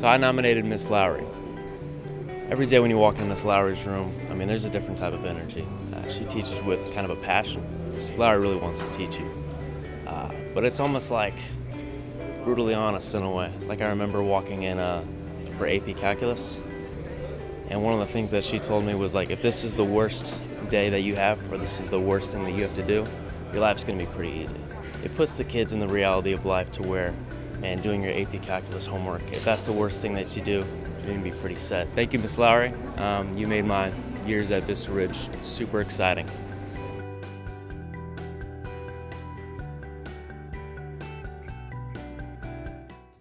So I nominated Miss Lowery. Every day when you walk in Miss Lowery's room, I mean, there's a different type of energy. Uh, she teaches with kind of a passion. Miss Lowery really wants to teach you. Uh, but it's almost like brutally honest in a way. Like I remember walking in uh, for AP Calculus, and one of the things that she told me was like, if this is the worst day that you have, or this is the worst thing that you have to do, your life's gonna be pretty easy. It puts the kids in the reality of life to where, man, doing your AP Calculus homework, if that's the worst thing that you do, you're gonna be pretty set. Thank you, Miss Lowery. Um, you made my years at Vista Ridge super exciting.